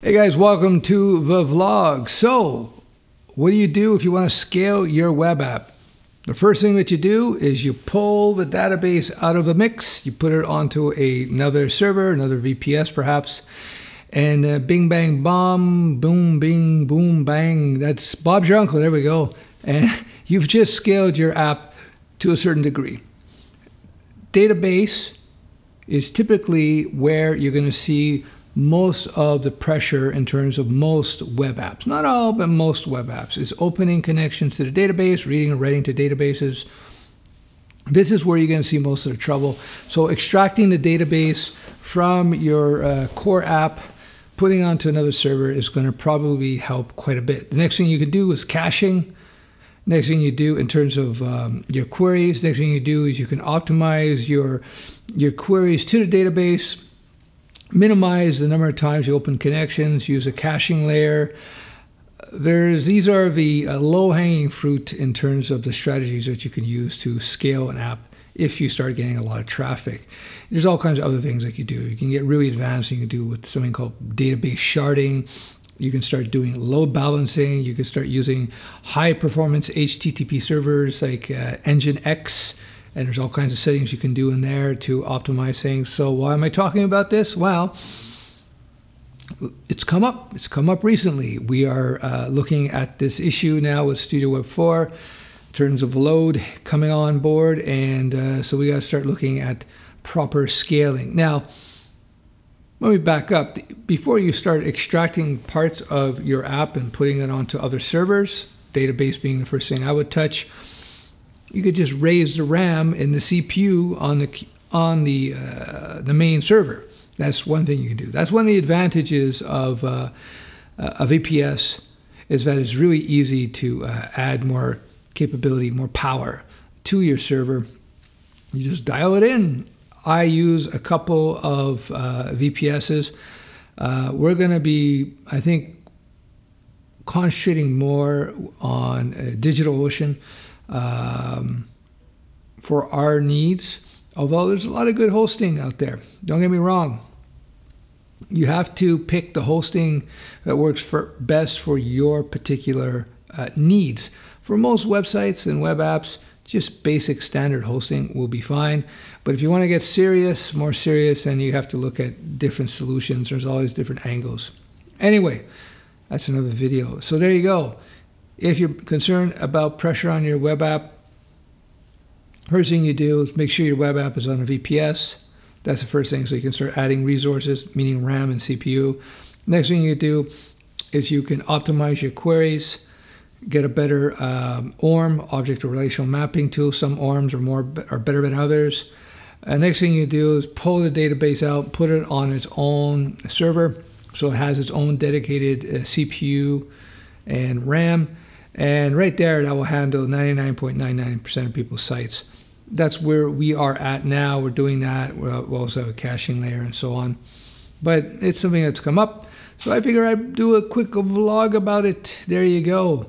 Hey guys, welcome to the vlog. So, what do you do if you want to scale your web app? The first thing that you do is you pull the database out of the mix, you put it onto a, another server, another VPS perhaps, and uh, bing bang bomb, boom bing boom bang. That's Bob's your uncle. There we go. And you've just scaled your app to a certain degree. Database is typically where you're going to see most of the pressure in terms of most web apps. Not all, but most web apps is opening connections to the database, reading and writing to databases. This is where you're going to see most of the trouble. So extracting the database from your uh, core app, putting onto another server is going to probably help quite a bit. The next thing you could do is caching. Next thing you do in terms of um, your queries, next thing you do is you can optimize your your queries to the database minimize the number of times you open connections, use a caching layer. There's, these are the uh, low-hanging fruit in terms of the strategies that you can use to scale an app if you start getting a lot of traffic. There's all kinds of other things that you do. You can get really advanced. You can do with something called database sharding. You can start doing load balancing. You can start using high performance HTTP servers like uh, Nginx and there's all kinds of settings you can do in there to optimize things. So why am I talking about this? Well, it's come up. It's come up recently. We are uh, looking at this issue now with Studio Web 4 in terms of load coming on board, and uh, so we got to start looking at proper scaling. Now, let me back up. Before you start extracting parts of your app and putting it onto other servers, database being the first thing I would touch, you could just raise the RAM and the CPU on the on the uh, the main server. That's one thing you can do. That's one of the advantages of uh, a VPS is that it's really easy to uh, add more capability, more power to your server. You just dial it in. I use a couple of uh, VPSs. Uh, we're going to be, I think, concentrating more on uh, DigitalOcean um, for our needs. Although there's a lot of good hosting out there. Don't get me wrong. You have to pick the hosting that works for best for your particular uh, needs. For most websites and web apps, just basic standard hosting will be fine. But if you want to get serious, more serious, then you have to look at different solutions. There's always different angles. Anyway, that's another video. So there you go. If you're concerned about pressure on your web app, first thing you do is make sure your web app is on a VPS. That's the first thing, so you can start adding resources, meaning RAM and CPU. Next thing you do is you can optimize your queries, get a better um, ORM, object or relational mapping tool. Some ORMs are more are better than others. And next thing you do is pull the database out, put it on its own server, so it has its own dedicated uh, CPU and RAM. And right there, that will handle 99.99% of people's sites. That's where we are at now. We're doing that. we also have a caching layer and so on. But it's something that's come up. So I figure I'd do a quick vlog about it. There you go.